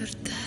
verdade.